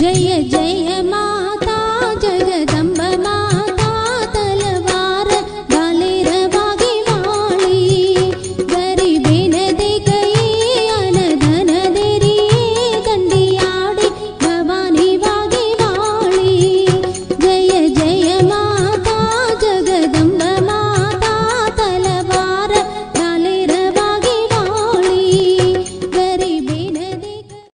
जय जय मा